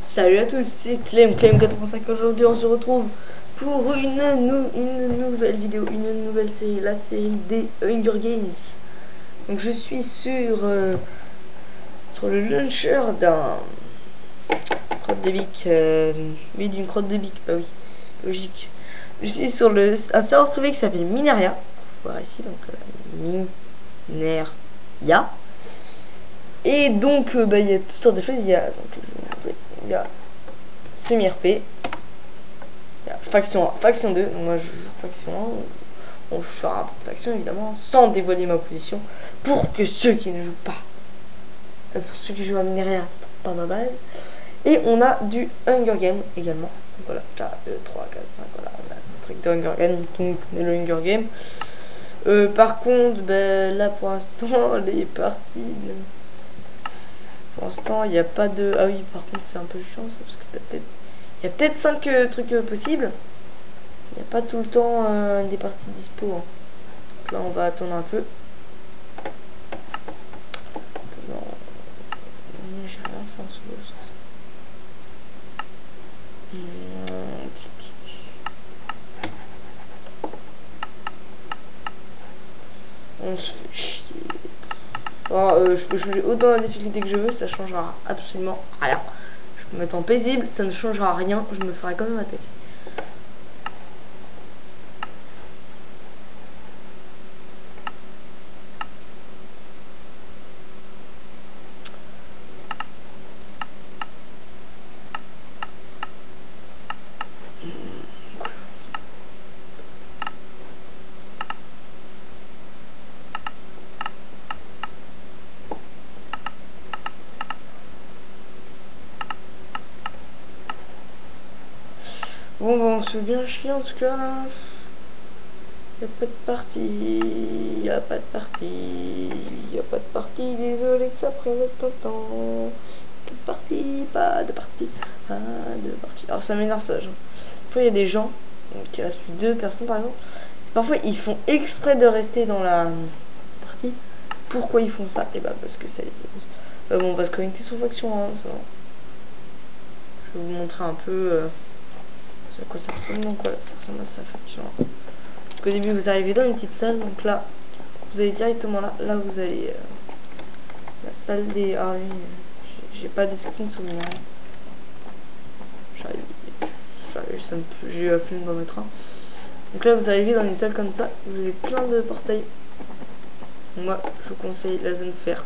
Salut à tous, c'est Clem, Clem85. Aujourd'hui, on se retrouve pour une, nou- une nouvelle vidéo, une nouvelle série, la série des Hunger Games. Donc, je suis sur, euh, le launcher d'un crotte de bique. euh, oui, d'une crotte de bique, bah oui, logique. Je suis sur le, un serveur privé qui s'appelle Mineria. Vous voir ici, donc euh, Mineria. Et donc, bah, il y a toutes sortes de choses. Y a, je vais vous montrer. Il y a semi-RP. Il y a faction 1, faction 2. Donc, moi, je joue faction 1. On fera un peu de faction, évidemment, sans dévoiler ma position. Pour que ceux qui ne jouent pas, euh, ceux qui jouent à Mineria, pas ma base. Et on a du Hunger Game également. Voilà, 4, 2, 3, 4, 5. Voilà, on a un truc de Hunger Game. Est le Hunger Game. Euh, par contre, ben, là pour l'instant, les parties. Pour l'instant, il n'y a pas de. Ah oui, par contre, c'est un peu chiant parce que peut-être. Il y a peut-être 5 trucs euh, possibles. Il n'y a pas tout le temps euh, des parties dispo. hein. Là, on va attendre un peu. Hmm. On se fait chier. Euh, je peux changer autant la difficulté que je veux, ça changera absolument rien. Je peux mettre en paisible, ça ne changera rien, je me ferai quand même attaquer. Bon, bon, fait bien chier en tout cas. Y a pas de partie, y a pas de partie, y a pas de partie, désolé que ça prenne autant de temps. Pas de partie, pas de partie, pas de partie. Alors ça m'énerve ça, genre. Parfois il y a des gens, donc il reste plus deux personnes par exemple. Parfois ils font exprès de rester dans la partie. Pourquoi ils font ça? Et bah parce que ça les. Euh, bon, on va se connecter sur Faction 1, ça. Je vais vous montrer un peu. euh, c'est à quoi ça ressemble donc voilà ça ressemble à ça effectivement. Au début vous arrivez dans une petite salle donc là vous allez directement là là vous allez euh, la salle des ah j'ai- pas de skin mien j'arrive j'ai eu la flemme d'en mettre donc là vous arrivez dans une salle comme ça vous avez plein de portails. Moi je vous conseille la zone fer.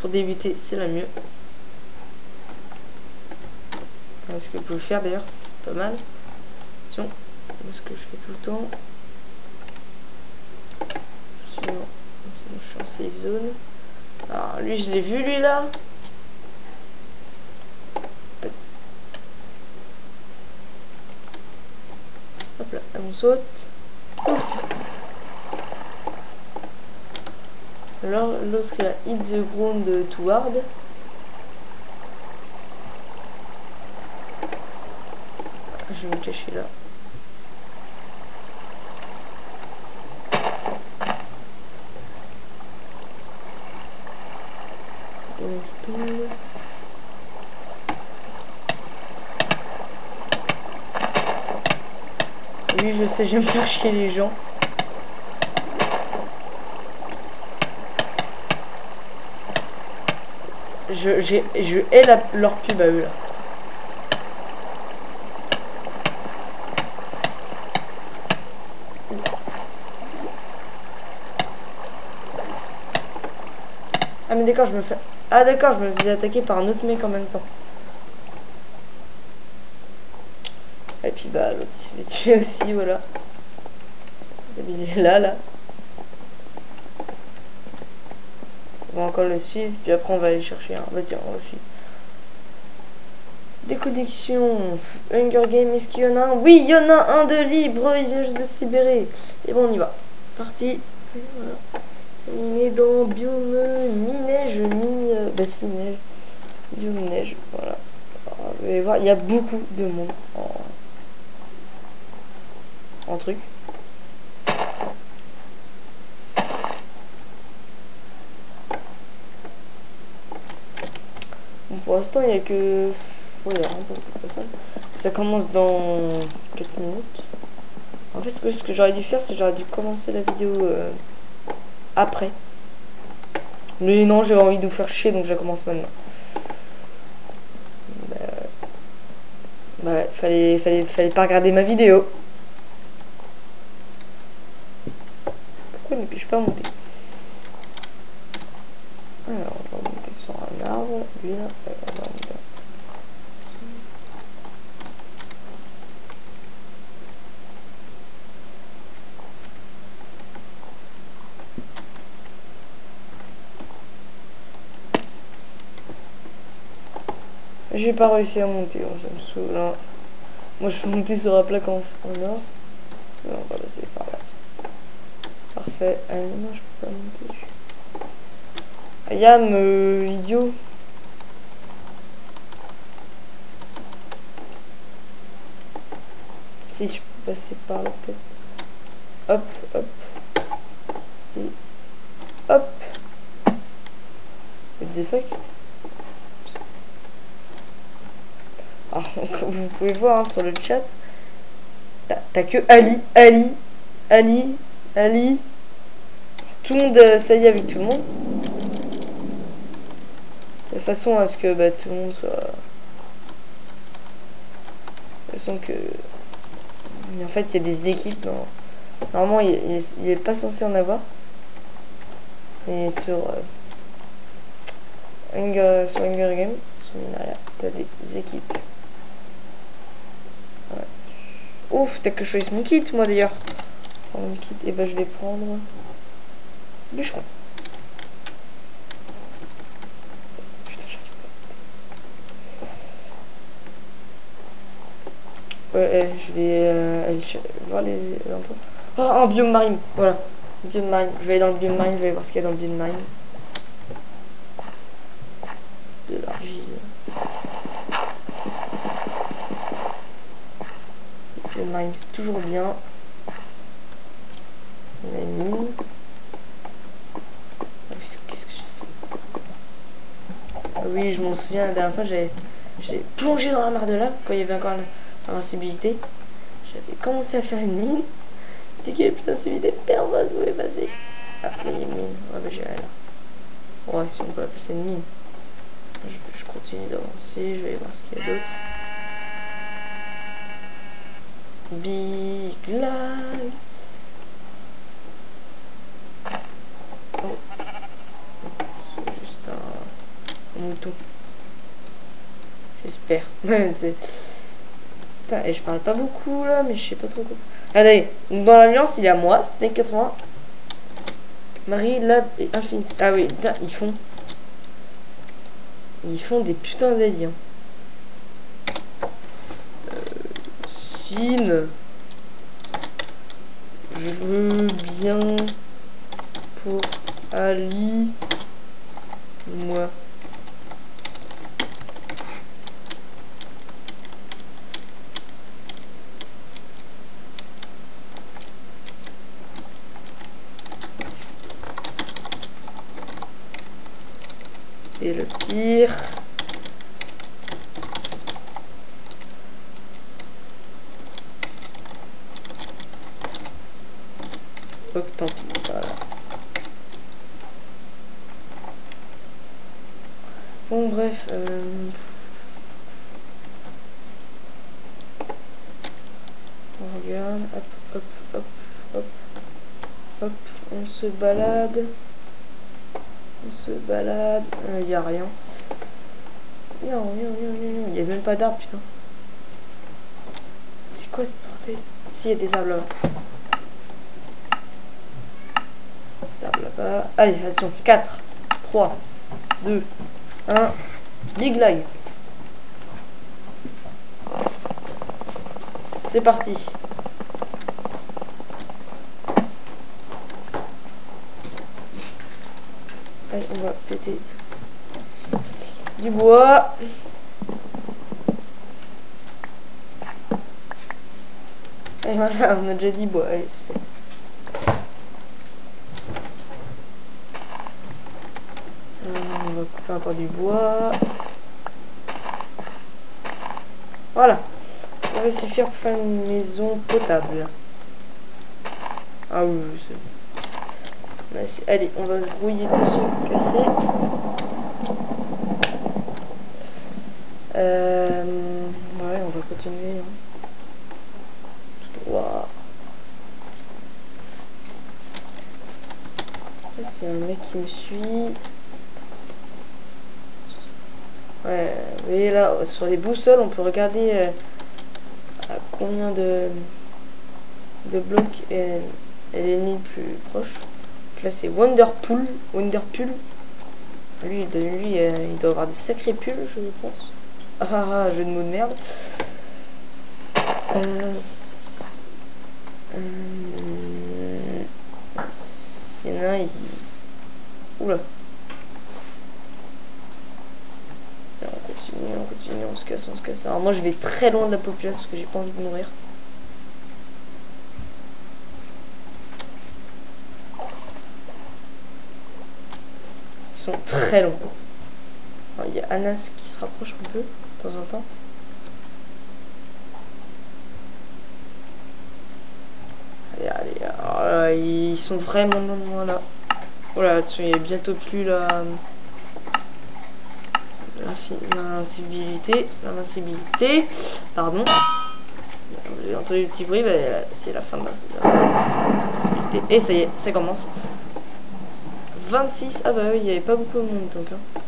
Pour débuter c'est la mieux ce que vous pouvez faire d'ailleurs, c'est pas mal. Attention, ce que je fais tout le temps. Je suis en safe zone. Alors lui, je l'ai vu lui là. Hop là, on saute. Alors l'autre il a hit the ground too hard. Je vais me cacher là. Oui, je sais, j'aime faire chier les gens. Je, je hais la, leur pub à eux là. D'accord, je me fais... Ah d'accord, je me faisais attaquer par un autre mec en même temps. Et puis bah l'autre s'est fait tuer aussi, voilà. Il est là, là. On va encore le suivre, puis après on va aller chercher un. Bah tiens, on va le suivre. Déconnexion. Hunger Game, est-ce qu'il y en a un? Oui, il y en a un de libre, il vient juste de se libérer. Et bon, on y va. Parti. On est dans biome mi-neige, mi... euh, bah si, neige. Biome neige, voilà. Alors, vous allez voir, il y a beaucoup de monde en, en truc. Pour l'instant, il n'y a que personnes. Ça commence dans 4 minutes. En fait, ce que, j'aurais dû faire, c'est j'aurais dû commencer la vidéo euh, après. Mais non, j'ai envie de vous faire chier, donc je commence maintenant. Bah, bah fallait, fallait, fallait pas regarder ma vidéo. Pourquoi ne puis-je pas monter Alors, on va monter sur un arbre. Lui, là, on va monter. J'ai pas réussi à monter, hein, ça me saoule. Hein. Moi je suis monté sur un plaque en, en or. on va passer par là. Parfait. Allez, non, je peux pas monter. Ayam, euh, idiot. Si je peux passer par la tête. Hop, hop. Et hop. What the fuck? vous pouvez voir hein, sur le chat, t'as que Ali, Ali, Ali, Ali. Tout le monde euh, ça y est avec tout le monde. De façon à ce que bah, tout le monde soit. De façon que. En fait, il y a des équipes. Normalement, il, il, est pas censé en avoir. Mais sur. Euh... Hunger, sur Hunger Game, t'as des équipes. Ouf, t'as que je mon kit, moi d'ailleurs. Mon kit, et eh ben je vais prendre bûcheron. Putain, Ouais, je vais euh, aller voir les alentours. Oh, un biome marine, voilà. Biome marine. Je vais aller dans le biome marine, je vais voir ce qu'il y a dans le biome marine. De l'argile. C'est toujours bien. La mine. Qu'est-ce que j'ai fait? Oui, je m'en souviens, la dernière fois, j'ai plongé dans la mare de lave quand il y avait encore l'invincibilité. J'avais commencé à faire une mine. Dès qu'il y avait plus d'invincibilité, personne ne pouvait passer. Ah, il y a une mine. Ouais, bah j'irai là. Ouais, si on peut appeler ça une mine. Je, je continue d'avancer, je vais voir ce qu'il y a d'autre. Big Life. Oh. Juste un, mouton. J'espère. Putain, et je parle pas beaucoup là, mais je sais pas trop quoi. Regardez, dans l'alliance, il y a moi, Snake 80, Marie, Lab et Infinity. Ah oui, ils font. Ils font des putains d'aliens. Je veux bien pour Ali. Moi. Et le pire. tant pis. Voilà. Bon, bref. Euh... On regarde. Hop, hop, hop, hop. Hop, on se balade. On se balade. Il euh, n'y a rien. Il n'y a même pas d'arbre, putain. C'est quoi ce bordel? Si, il y a des arbres là. Ça là-bas. Allez, attention. 4, 3, 2, 1. Big lag. C'est parti. On va péter du bois. Et voilà, on a déjà dit bois. Allez, c'est fait. on va couper encore du bois. Voilà. Ça va suffire pour faire une maison potable. Ah oui, c'est... Allez, on va se grouiller dessus, casser. Euh... Ouais, on va continuer. Hein. Tout droit. C'est un mec qui me suit. Ouais, vous voyez là, sur les boussoles, on peut regarder euh, à combien de, de blocs est, l'ennemi le plus proche. Donc là, c'est Wonderpool. Wonderpool. Lui, lui euh, il doit avoir des sacrés pulls, je pense. Ah ah ah, jeu de mots de merde. Euh, il y en a un, il... Oula. on continue, on se casse, on se casse. Alors moi je vais très loin de la population parce que j'ai pas envie de mourir. Sont très longs. Il y a Anas qui se rapproche un peu, de temps en temps. Allez, allez, ils sont vraiment loin là. Oh il y a bientôt plus la l'invincibilité, l'invincibilité, pardon. J'ai entendu le petit bruit, c'est la fin de l'invincibilité. Et ça y est, ça commence. 26, ah bah oui, il n'y avait pas beaucoup de monde donc. Hein.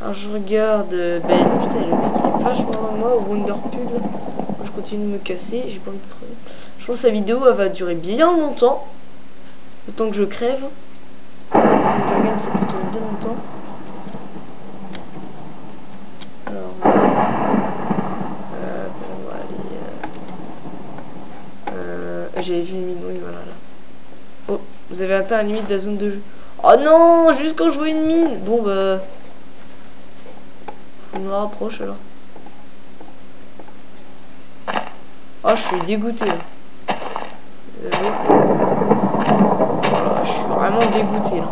Alors je regarde, ben putain le mec il est vachement moi au Wonderpool. Moi je continue de me casser, j'ai pas envie de crever. Je pense que sa vidéo elle va durer bien longtemps. Autant que je crève. ça peut durer bien longtemps. J'avais vu mine, oui, voilà. Là. Oh, vous avez atteint la limite de la zone de jeu. Oh non, juste quand je vois une mine. Bon, bah. Je me rapproche alors. Oh, je suis dégoûté. je suis vraiment dégoûté là.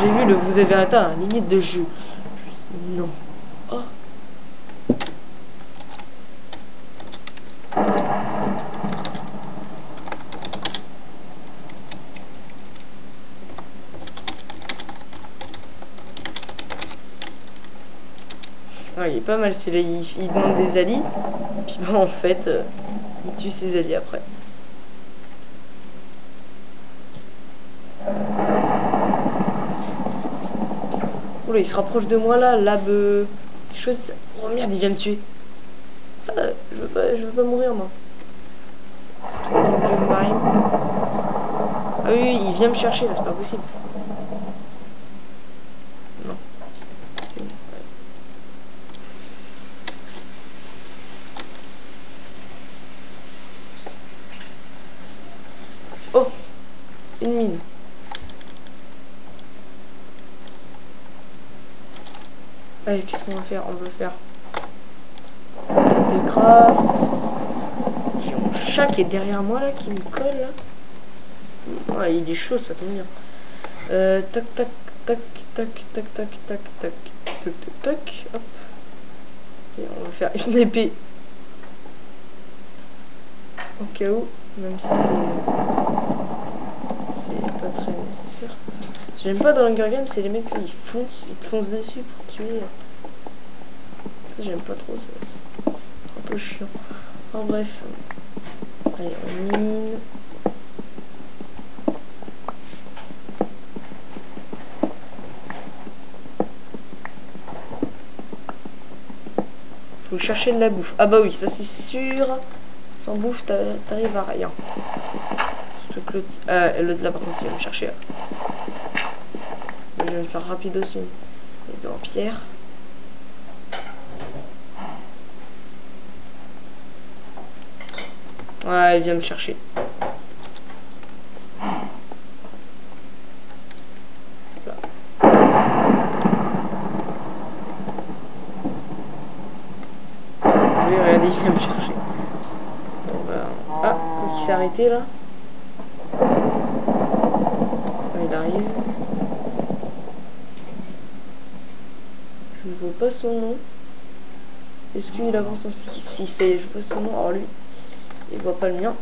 J'ai vu le vous avez atteint la limite de jeu. Non. Oh. il est pas mal celui-là. Il, demande des alliés. Puis bon, en fait, euh, il tue ses alliés après. Oula, il se rapproche de moi là. Lab. Quelque chose. Oh merde, il vient me tuer. Je, veux pas, je veux pas mourir moi. Ah oui, il vient me chercher là, c'est pas possible. une mine. Allez, qu'est-ce qu'on va faire On va faire des craft. J'ai mon chat qui est derrière moi là, qui me colle là. Il est chaud, ça tombe bien. Euh, tac, tac, tac, tac, tac, tac, tac, tac, tac, tac, tac, hop. Et on va faire une épée. Au cas où, même si c'est c'est pas très nécessaire. J'aime pas dans Hunger Games, c'est les mecs qui foncent, ils te foncent dessus pour tuer. J'aime pas trop ça. Un peu chiant. En bref. Allez, on mine. Faut chercher de la bouffe. Ah bah oui, ça c'est sûr. Sans bouffe, t'arrives à rien. L'autre euh, là par contre il va me chercher. Je vais me faire rapide aussi. Et puis en pierre. Ouais, il vient me chercher. Regardez, il vient me chercher. Bah... Ah, il s'est arrêté là. il arrive. vois pas son nom. Est-ce qu'il avance stick Si, c'est, je vois son nom? Alors lui, il voit pas le mien.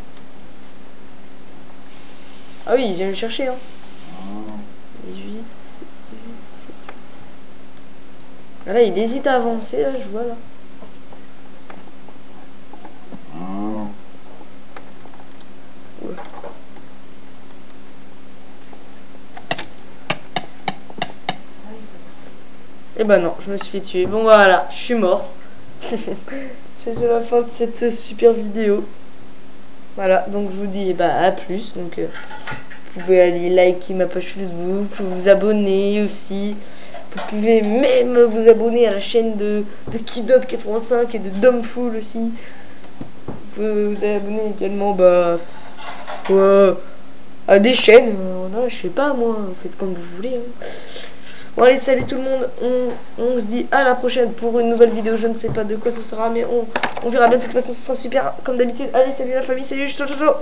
Ah oui, il vient me chercher. Hein. 18, Là, il hésite à avancer, là, je vois là. Et eh ben non, je me suis fait tuer. Bon voilà, je suis mort. C'était la fin de cette super vidéo. Voilà, donc je vous dis bah, à plus. Donc euh, vous pouvez aller liker ma page Facebook, vous vous abonner aussi. Vous pouvez même vous abonner à la chaîne de, de Kidop85 et de Dumbful aussi. Vous pouvez vous abonner également bah, à des chaînes. Euh, voilà, je sais pas moi, vous faites comme vous voulez. Hein. Bon allez salut tout le monde, on, se dit à la prochaine pour une nouvelle vidéo, je ne sais pas de quoi ce sera mais on, on verra bien. De toute façon ce sera super comme d'habitude. Allez salut la famille, salut, ciao ciao ciao